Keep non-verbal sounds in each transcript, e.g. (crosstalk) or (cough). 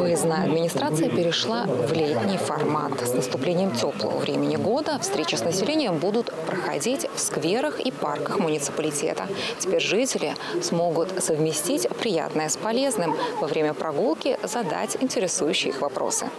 Выездная администрация перешла в летний формат. С наступлением теплого времени года встречи с населением будут проходить в скверах и парках муниципалитета. Теперь жители смогут совместить приятное с полезным. Во время прогулки задать интересующие их вопросы.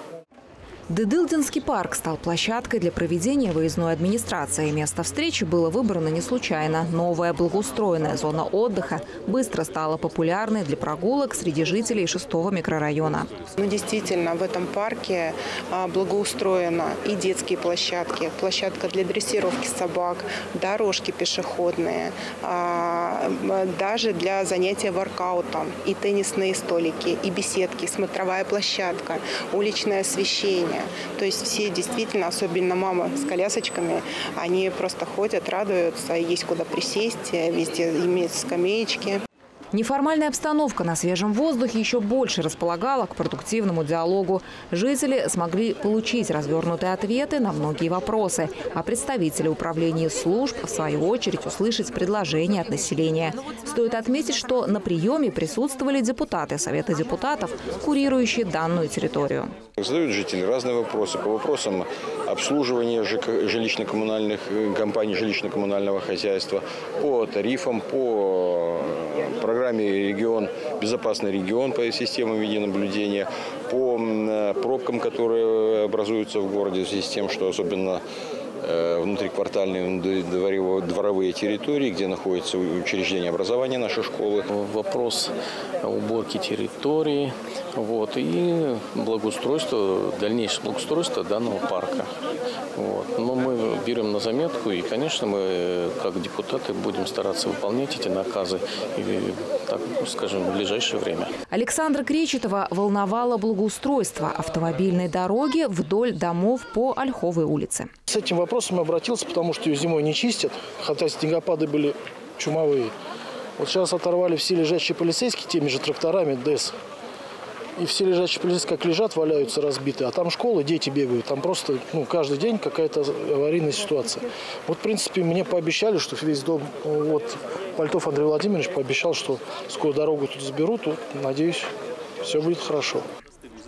Дедылдинский парк стал площадкой для проведения выездной администрации. Место встречи было выбрано не случайно. Новая благоустроенная зона отдыха быстро стала популярной для прогулок среди жителей шестого микрорайона. Ну, действительно, в этом парке а, благоустроено и детские площадки, площадка для дрессировки собак, дорожки пешеходные, а, даже для занятия воркаутом, и теннисные столики, и беседки, смотровая площадка, уличное освещение. То есть все действительно, особенно мамы с колясочками, они просто ходят, радуются, есть куда присесть, везде имеются скамеечки. Неформальная обстановка на свежем воздухе еще больше располагала к продуктивному диалогу. Жители смогли получить развернутые ответы на многие вопросы, а представители управления служб, в свою очередь, услышать предложения от населения. Стоит отметить, что на приеме присутствовали депутаты Совета депутатов, курирующие данную территорию. Задают жители разные вопросы по вопросам обслуживания жилищно-коммунальных э, компаний, жилищно-коммунального хозяйства, по тарифам, по программе «Регион», «Безопасный регион» по системам видеонаблюдения, по пробкам, которые образуются в городе в связи с тем, что особенно внутриквартальные дворовые территории, где находятся учреждения образования нашей школы. Вопрос уборки территории вот, и благоустройство, дальнейшее благоустройство данного парка. Вот. Но мы берем на заметку и, конечно, мы как депутаты будем стараться выполнять эти наказы и, так скажем, в ближайшее время. Александра Кречетова волновало благоустройство автомобильной дороги вдоль домов по Ольховой улице. С этим вопросом я обратился, потому что ее зимой не чистят, хотя снегопады были чумовые. Вот сейчас оторвали все лежащие полицейские теми же тракторами ДЭС. И все лежащие полицейские как лежат, валяются разбитые. А там школы, дети бегают. Там просто ну, каждый день какая-то аварийная ситуация. Вот, в принципе, мне пообещали, что весь дом, вот Пальтов Андрей Владимирович пообещал, что скоро дорогу тут заберут. Вот, надеюсь, все будет хорошо.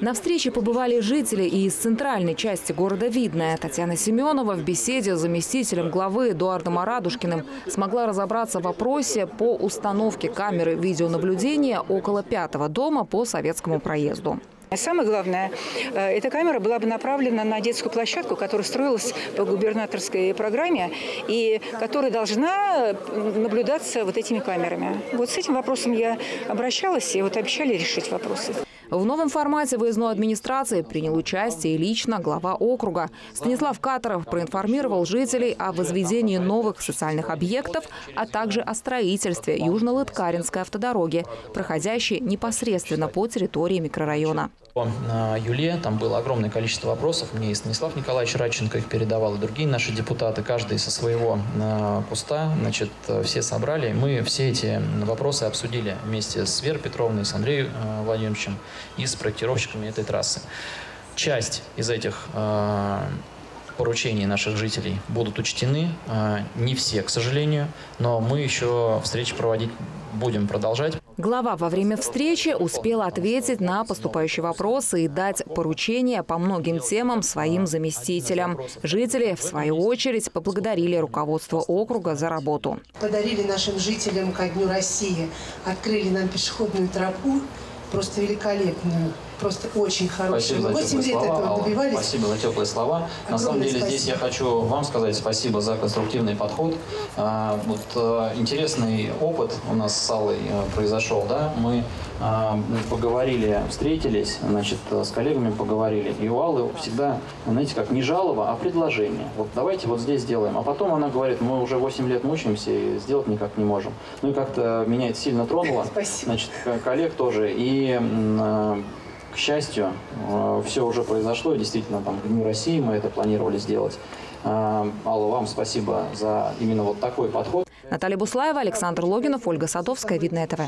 На встрече побывали жители и из центральной части города Видное. Татьяна Семенова в беседе с заместителем главы Эдуардом Арадушкиным смогла разобраться в вопросе по установке камеры видеонаблюдения около пятого дома по советскому проезду. Самое главное, э, эта камера была бы направлена на детскую площадку, которая строилась по губернаторской программе и которая должна наблюдаться вот этими камерами. Вот с этим вопросом я обращалась и вот обещали решить вопросы. В новом формате выездной администрации принял участие лично глава округа. Станислав Катаров проинформировал жителей о возведении новых социальных объектов, а также о строительстве Южно-Лыткаринской автодороги, проходящей непосредственно по территории микрорайона. На Юле там было огромное количество вопросов. Мне и Станислав Николаевич Радченко их передавал, и другие наши депутаты, каждый со своего куста. Значит, все собрали. Мы все эти вопросы обсудили вместе с Верой Петровной, с Андреем э, Владимировичем и с проектировщиками этой трассы. Часть из этих э, поручений наших жителей будут учтены. Э, не все, к сожалению, но мы еще встречи проводить будем продолжать. Глава во время встречи успел ответить на поступающие вопросы и дать поручения по многим темам своим заместителям. Жители, в свою очередь, поблагодарили руководство округа за работу. Подарили нашим жителям ко Дню России, открыли нам пешеходную тропу, просто великолепную просто очень хорошие. Спасибо за теплые слова, Алла. Спасибо за теплые слова. Огромное На самом деле спасибо. здесь я хочу вам сказать спасибо за конструктивный подход. А, вот а, интересный опыт у нас с Аллой а, произошел, да? Мы а, поговорили, встретились, значит, с коллегами поговорили, и у Аллы всегда, знаете, как не жалоба, а предложение. Вот давайте вот здесь сделаем. А потом она говорит, мы уже 8 лет мучаемся и сделать никак не можем. Ну и как-то меня это сильно тронуло. (laughs) Спасибо. Значит, коллег тоже. И к счастью, э, все уже произошло. Действительно, там, к Дню России мы это планировали сделать. Э, Алла, вам спасибо за именно вот такой подход. Наталья Буслаева, Александр Логинов, Ольга Садовская, Видное ТВ.